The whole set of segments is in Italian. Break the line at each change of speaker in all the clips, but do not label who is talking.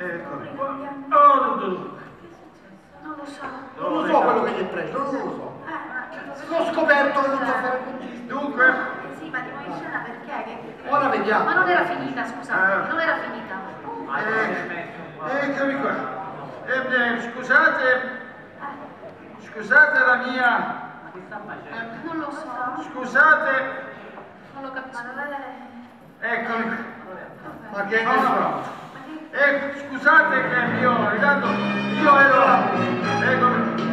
Eccomi qua. Oh, dunque.
Non lo so.
Non lo so quello che gli è preso, non lo so.
Eh,
L'ho scoperto che non so fare.
Dunque,
eh, sì, ma di nuovo in scena perché? Che-
Ora vediamo.
Ma non era finita, scusate,
Eh.
non era finita.
eh, eccomi qua. Eh, scusate, scusate la mia,
Non lo so,
scusate,
non lo capisco. Ma non è...
eccomi qua.
Ma che ne so?
No. Eh, scusate che io, intanto, io ero, eccomi.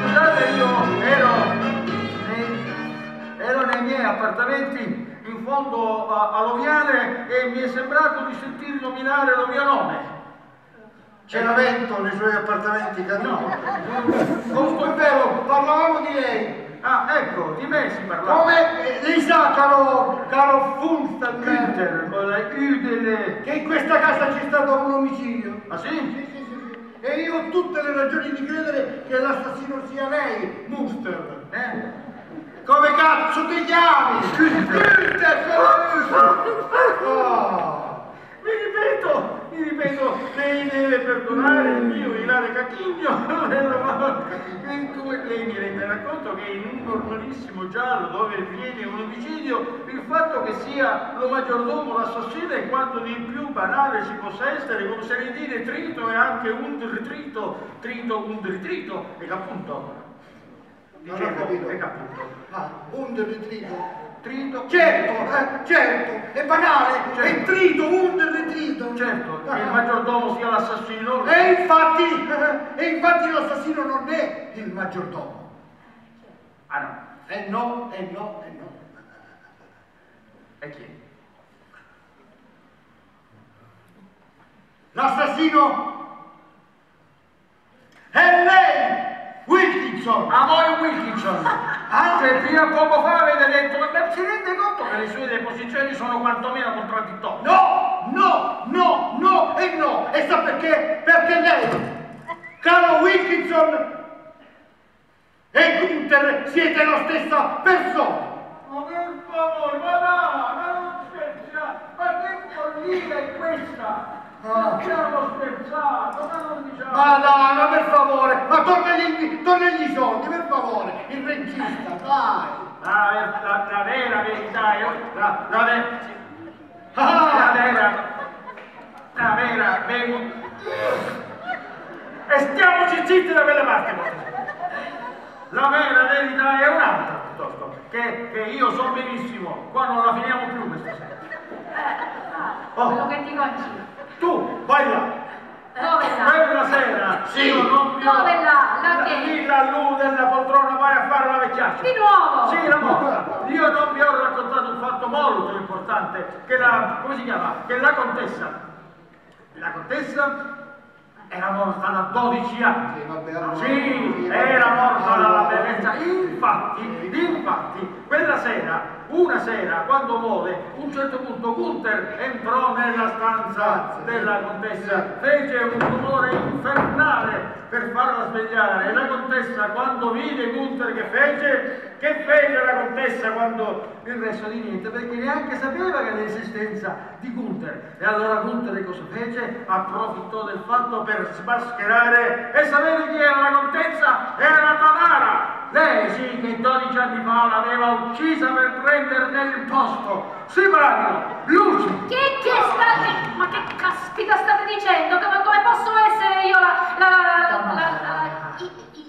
Scusate, io ero, nei- ero nei miei appartamenti in fondo a, all'Oviale e mi è sembrato di sentir nominare lo mio nome.
C'era vento nei suoi appartamenti?
No.
Comunque è vero, parlavamo di lei.
Ah, ecco, di me si parlava.
Come eh, lei
Günther, con la U delle...
che in questa casa c'è stato un omicidio.
Ah
Sì,
sì?
sì, sì, sì. E io ho tutte le ragioni di credere che l'assassino sia lei, Munster.
Eh?
Come cazzo ti chiami? Günther, oh.
Mi ripeto, mi ripeto, lei deve perdonare il mio ilare cacchigno. Cui lei mi rende conto che in un normalissimo giallo dove avviene un omicidio, il fatto che sia lo maggiordomo l'assassino è quanto di più banale ci possa essere, come se ne dire trito e anche un ritrito, trito, un ritrito, e che appunto,
Non ho capito. Ah, un ritrito.
trito,
Certo, eh, certo, è banale, è
Certo.
trito, un ritrito.
certo, che il maggiordomo sia l'assassino,
E infatti, e infatti l'assassino non è il maggiordomo.
ah no,
Eh no, eh no, eh no.
e chi?
L'assassino è lei, Wilkinson.
Amore Wilkinson,
Ah.
che fino a poco fa avete detto, ma si rende conto che le sue deposizioni sono quantomeno contraddittorie?
No, no, no, no e no. E sa perché? Perché lei, caro Wilkinson e Gunther siete la stessa persona.
Ma per favore, ma no, ma non scherzate, ma che follia è questa?
Ah.
Non scherzando, ma non diciamo...
Ma dai, ma per favore, ma tornagli, tornagli i soldi, per favore, il regista, dai.
La, la- la vera verità è... La, la, ve- la
Ah,
vera... La vera... ve- E stiamoci zitti da quelle parti, porca. La vera verità è un'altra, piuttosto, che, che io so benissimo, qua non la finiamo più questa sera.
Eh,
Oh.
quello che dico anch'io.
Vai là,
Dove sta?
quella sera,
Sì.
io non vi ho...
Dove là? La che?
Lì lallù della poltrona vai a fare la vecchiaccia.
Di nuovo?
Sì, la morta. Io non vi ho raccontato un fatto molto importante, che la, come si chiama? Che la contessa, la contessa era morta da 12 anni.
Sì, vabbè, allora-
Sì, era morta dalla bellezza. Infatti, infatti, quella sera, una sera, quando muore, a un certo punto Gunther entrò nella stanza della contessa, fece un rumore infernale per farla svegliare. E la contessa, quando vide Gunther che fece, che fece la contessa quando il resto di niente, perché neanche sapeva che l'esistenza di Gunther. E allora Gunther cosa fece? Approfittò del fatto per smascherare. E sapete chi era la contessa? Era Tamara! Lei sì che 12 anni fa l'aveva uccisa per prenderne il posto. Sipario, Luci,
Che, che state... Ma che caspita state dicendo? Come, come posso essere io la... la, la, la, i- i-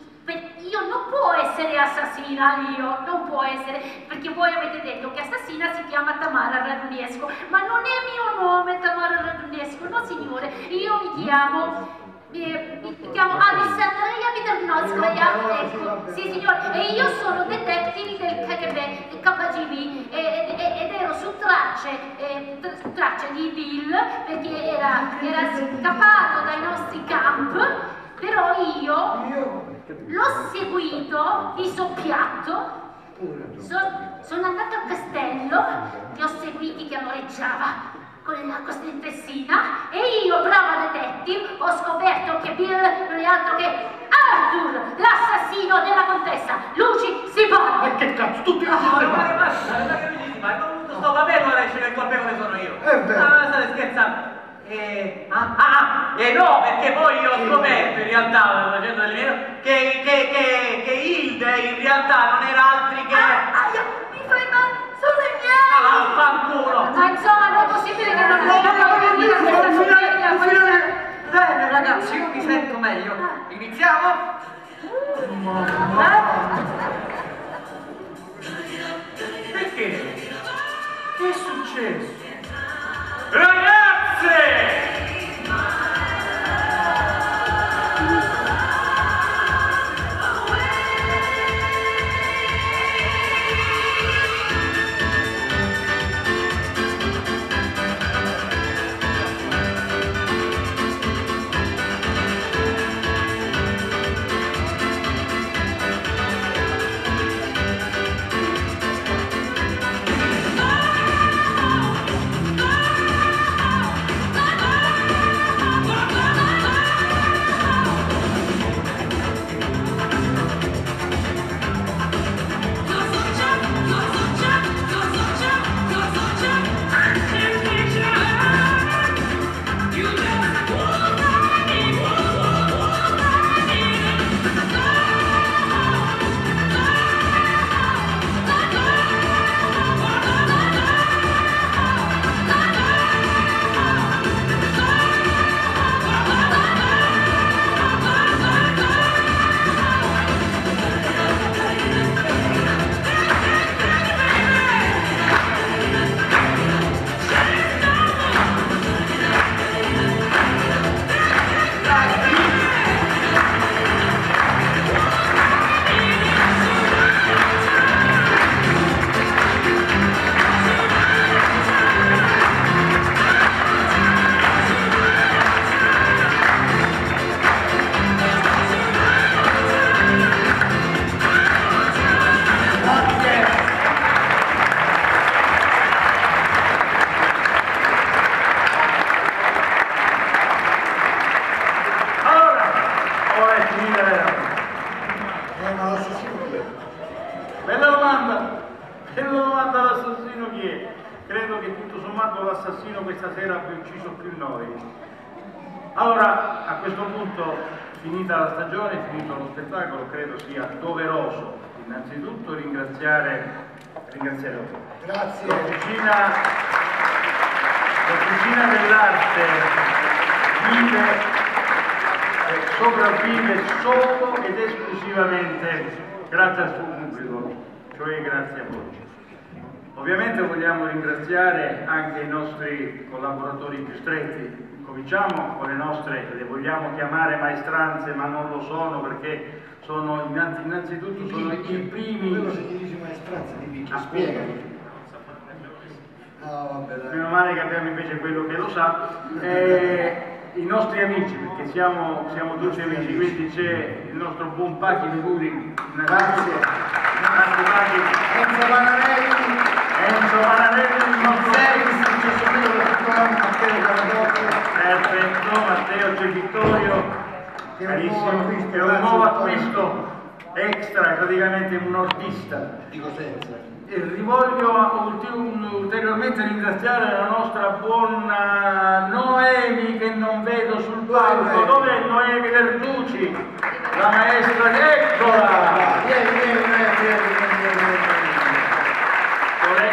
io non può essere assassina, io, non può essere, perché voi avete detto che assassina si chiama Tamara Radunesco, ma non è mio nome Tamara Radunesco, no signore, io mi chiamo... chiamo Alessandria Miternoskaya, ecco, sì signore, e io sono detective del KGB, del KGB, ed ero su tracce, eh, tracce di Bill, perché era, era scappato dai nostri camp, però io
Io,
l'ho seguito di soppiatto, so- sono andato al castello, li ho seguiti che amoreggiava con la contessina e io, brava detective, ho scoperto che Bill non è altro che Arthur, l'assassino della contessa. Luci, si
ma che cazzo, tutti
No, ma basta, ma che mi dici? Ma non sto va bene ora esce il colpevole sono
è vero.
Ah, state scherzando. Eh, ah, ah, eh no, perché poi io ho scoperto in realtà, facendo delle mie, che, che, che, che Hilde in realtà non era altri che...
Ah, aia, mi fai male, sono i
Ah,
miei!
fanculo!
Ma insomma, non è possibile che non
No, no, no,
riusciamo a capire questa
no,
questa...
Bene ragazzi, io mi sento meglio. Iniziamo?
Eh?
Perché? Che è successo? Domanda, bella domanda l'assassino chi è? Credo che tutto sommato l'assassino questa sera abbia ucciso più noi. Allora, a questo punto, finita la stagione, finito lo spettacolo, credo sia doveroso innanzitutto ringraziare, ringraziare
Grazie.
l'officina, l'officina dell'arte vive e sopravvive solo ed esclusivamente grazie al suo pubblico, cioè grazie a voi. Ovviamente vogliamo ringraziare anche i nostri collaboratori più stretti. Cominciamo con le nostre, le vogliamo chiamare maestranze, ma non lo sono perché sono innanzi- innanzitutto sono i primi.
Quello se gli dici maestranza di Vicky,
Appunto.
spiegami. No.
Meno male che abbiamo invece quello che lo sa. Eh, I nostri amici, perché siamo, siamo tutti amici, quindi c'è il nostro buon Pachi Liguri.
Grazie.
Grazie Pachi.
Enzo Vanarelli,
Enzo Mananelli, il nostro
service Matteo.
Perfetto, Matteo c'è Vittorio, carissimo, è un nuovo acquisto extra, praticamente un nordista.
Dico senza.
Rivoglio ulti- ulteriormente ringraziare la nostra buona Noemi che non vedo sul palco. Dov'è Noemi Verducci? La maestra, eccola!
Vieni, vieni, vieni.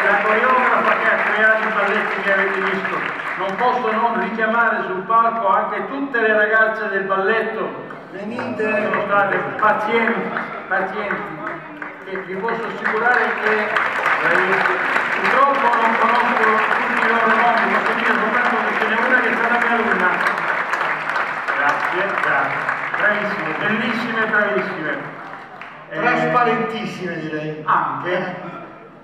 La coreografa che ha creato i balletti che avete visto. Non posso non richiamare sul palco anche tutte le ragazze del balletto
Venite.
sono state pazienti, pazienti, e vi posso assicurare che purtroppo non conosco tutti i loro nomi, posso dire soltanto che ce n'è una che è stata mia alunna. Grazie, grazie. Bravissime, bellissime, bravissime. Eh,
Trasparentissime direi.
Anche.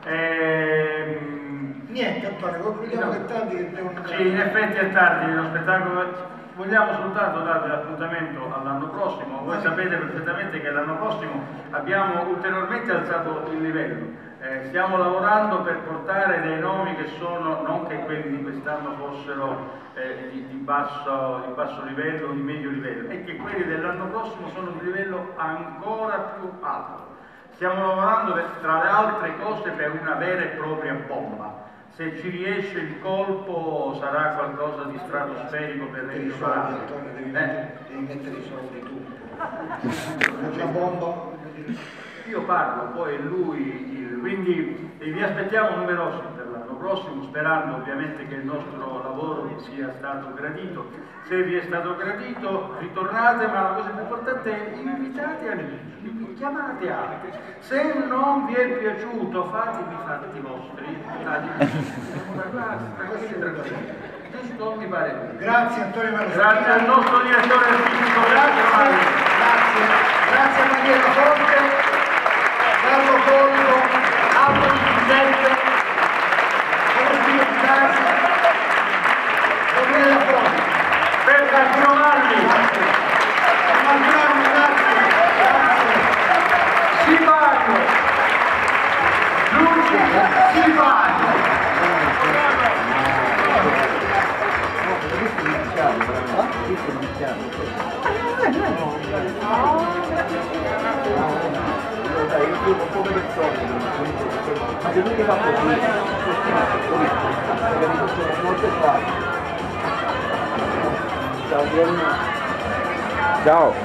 Ehm,
Niente, Antonio, concludiamo che tardi che devono andare.
sì, in effetti è tardi lo spettacolo. Vogliamo soltanto darvi l'appuntamento all'anno prossimo. Voi sapete perfettamente che l'anno prossimo abbiamo ulteriormente alzato il livello. Eh, stiamo lavorando per portare dei nomi che sono, non che quelli di quest'anno fossero eh, di, di basso, di basso livello o di medio livello, è che quelli dell'anno prossimo sono di livello ancora più alto. Stiamo lavorando per- tra le altre cose per una vera e propria bomba. se ci riesce il colpo sarà qualcosa di stratosferico per
Metti i
Reggio
soldi,
Emilia.
Antonio, devi,
Eh?
mettere, devi mettere i soldi tu. C'è bomba?
Io parlo, poi lui, quindi vi aspettiamo numerosi per l'anno prossimo, sperando ovviamente che il nostro lavoro vi sia stato gradito. Se vi è stato gradito, ritornate, ma la cosa più importante è invitate amici, chiamate altri. Se non vi è piaciuto, fatevi fatti vostri.
Grazie Antonio Marusini.
Grazie al nostro direttore artistico, grazie Mario.
Grazie, grazie a
Ciao.